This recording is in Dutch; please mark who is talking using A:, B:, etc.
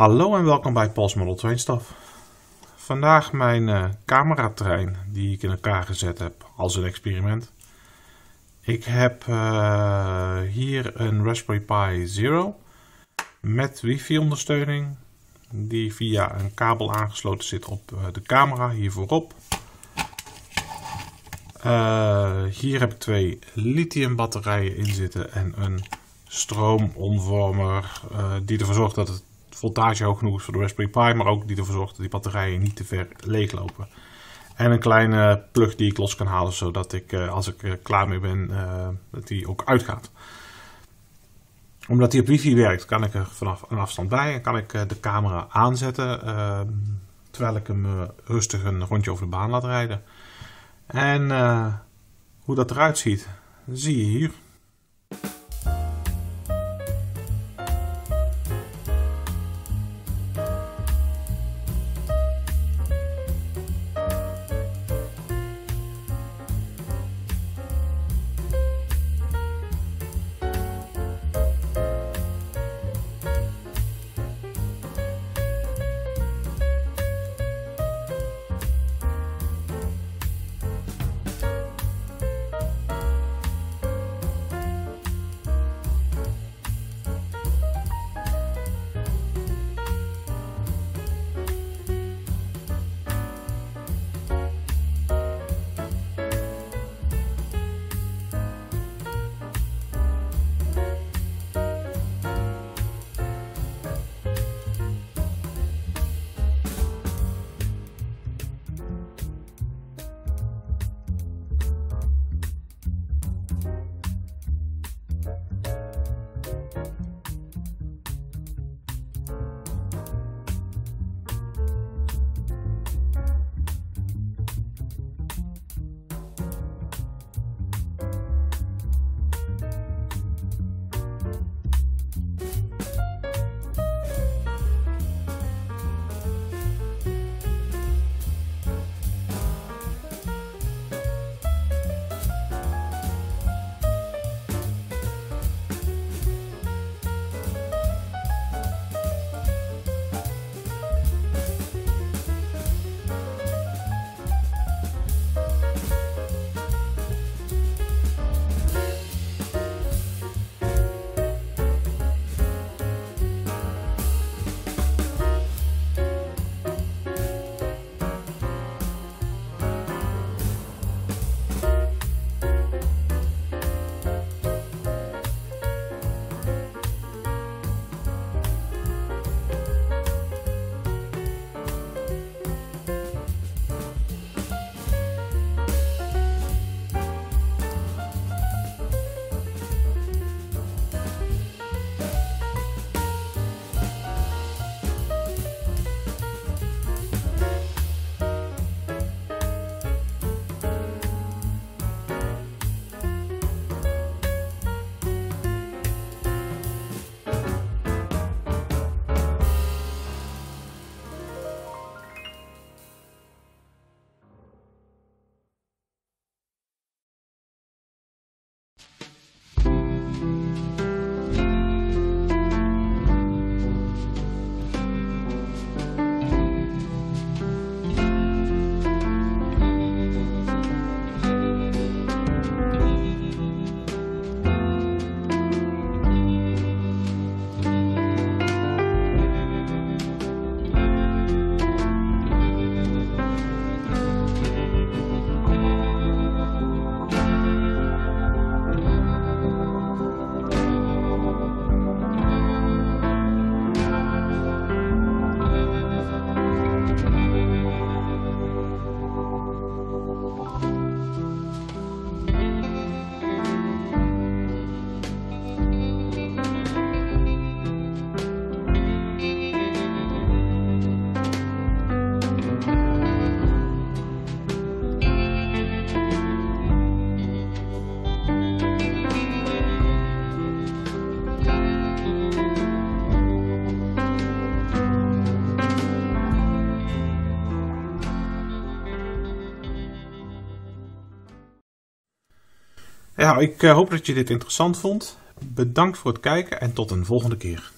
A: Hallo en welkom bij Pals Model. Vandaag mijn uh, cameratrein die ik in elkaar gezet heb als een experiment. Ik heb uh, hier een Raspberry Pi Zero met wifi ondersteuning die via een kabel aangesloten zit op uh, de camera hier voorop. hier heb ik twee lithium batterijen in zitten en een stroomonvormer die ervoor zorgt dat het voltage hoog genoeg voor de Raspberry Pi, maar ook die ervoor zorgt dat die batterijen niet te ver leeglopen. En een kleine plug die ik los kan halen, zodat ik eh, als ik er klaar mee ben, uh, dat die ook uitgaat. Omdat die op wifi werkt, kan ik er vanaf een afstand bij en kan ik de camera aanzetten, ehm, terwijl ik hem rustig een rondje over de baan laat rijden. En hoe dat eruit ziet, zie je hier. Ja, ik eh, hoop dat je dit interessant vond. Bedankt voor het kijken en tot een volgende keer.